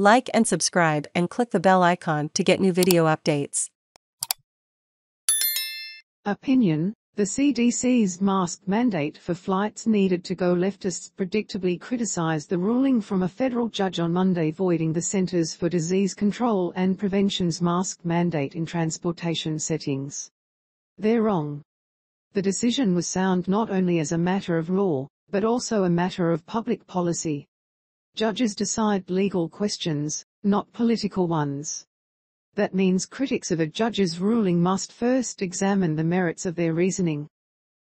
Like and subscribe and click the bell icon to get new video updates. Opinion The CDC's mask mandate for flights needed to go leftists predictably criticized the ruling from a federal judge on Monday voiding the Centers for Disease Control and Prevention's mask mandate in transportation settings. They're wrong. The decision was sound not only as a matter of law, but also a matter of public policy. Judges decide legal questions, not political ones. That means critics of a judge's ruling must first examine the merits of their reasoning.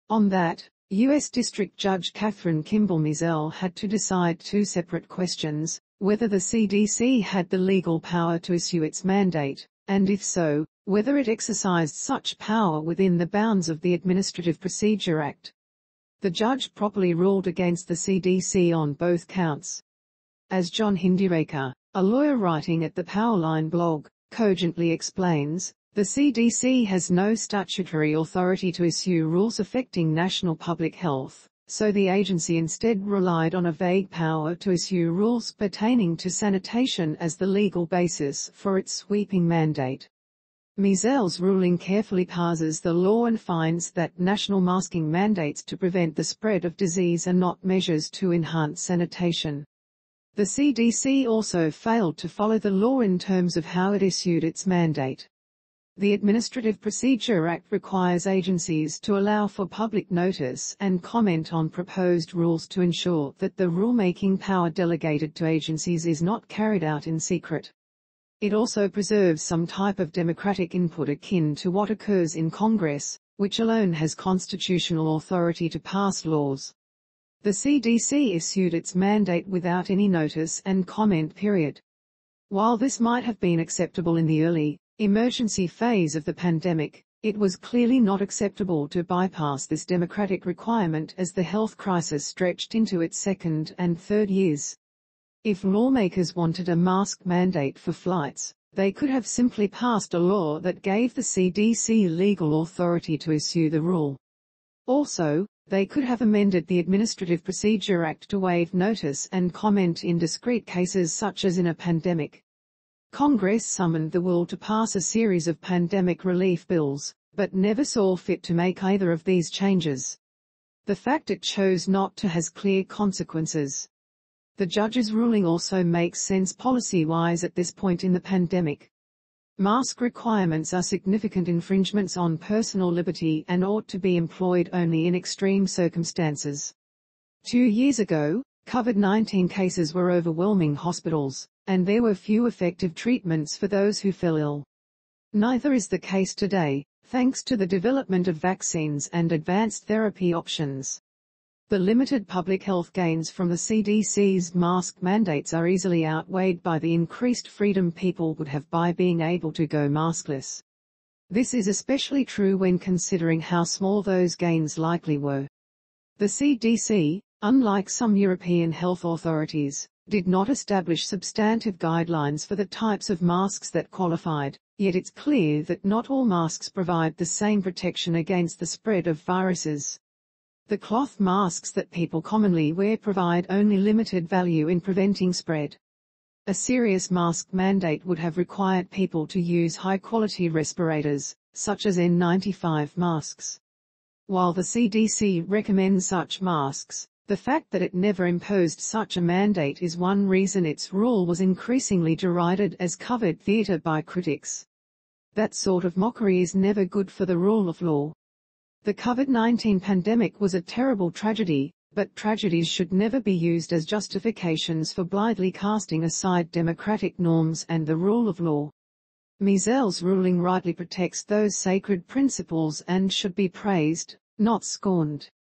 On that, U.S. District Judge Kathryn Kimball Mizelle had to decide two separate questions, whether the CDC had the legal power to issue its mandate, and if so, whether it exercised such power within the bounds of the Administrative Procedure Act. The judge properly ruled against the CDC on both counts. As John Hinderaker, a lawyer writing at the Powerline blog, cogently explains, the CDC has no statutory authority to issue rules affecting national public health, so the agency instead relied on a vague power to issue rules pertaining to sanitation as the legal basis for its sweeping mandate. Mizelle's ruling carefully parses the law and finds that national masking mandates to prevent the spread of disease are not measures to enhance sanitation. The CDC also failed to follow the law in terms of how it issued its mandate. The Administrative Procedure Act requires agencies to allow for public notice and comment on proposed rules to ensure that the rulemaking power delegated to agencies is not carried out in secret. It also preserves some type of democratic input akin to what occurs in Congress, which alone has constitutional authority to pass laws. The CDC issued its mandate without any notice and comment period. While this might have been acceptable in the early, emergency phase of the pandemic, it was clearly not acceptable to bypass this democratic requirement as the health crisis stretched into its second and third years. If lawmakers wanted a mask mandate for flights, they could have simply passed a law that gave the CDC legal authority to issue the rule. Also, they could have amended the Administrative Procedure Act to waive notice and comment in discrete cases such as in a pandemic. Congress summoned the will to pass a series of pandemic relief bills, but never saw fit to make either of these changes. The fact it chose not to has clear consequences. The judge's ruling also makes sense policy-wise at this point in the pandemic. Mask requirements are significant infringements on personal liberty and ought to be employed only in extreme circumstances. Two years ago, COVID-19 cases were overwhelming hospitals, and there were few effective treatments for those who fell ill. Neither is the case today, thanks to the development of vaccines and advanced therapy options. The limited public health gains from the CDC's mask mandates are easily outweighed by the increased freedom people would have by being able to go maskless. This is especially true when considering how small those gains likely were. The CDC, unlike some European health authorities, did not establish substantive guidelines for the types of masks that qualified, yet it's clear that not all masks provide the same protection against the spread of viruses. The cloth masks that people commonly wear provide only limited value in preventing spread. A serious mask mandate would have required people to use high-quality respirators, such as N95 masks. While the CDC recommends such masks, the fact that it never imposed such a mandate is one reason its rule was increasingly derided as COVID theatre by critics. That sort of mockery is never good for the rule of law. The COVID-19 pandemic was a terrible tragedy, but tragedies should never be used as justifications for blithely casting aside democratic norms and the rule of law. Mizelle's ruling rightly protects those sacred principles and should be praised, not scorned.